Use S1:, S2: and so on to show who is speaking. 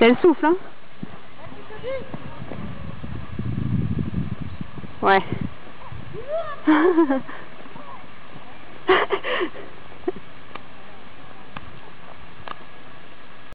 S1: C'est le souffle, hein? Ouais.